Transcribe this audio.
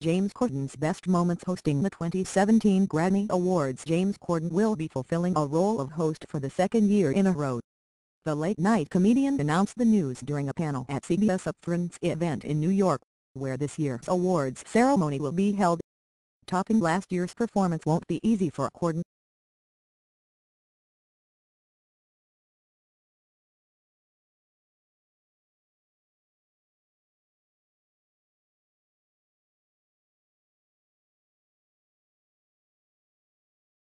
James Corden's best moments hosting the 2017 Grammy Awards James Corden will be fulfilling a role of host for the second year in a row. The late-night comedian announced the news during a panel at CBS Upfronts event in New York, where this year's awards ceremony will be held. Topping last year's performance won't be easy for Corden,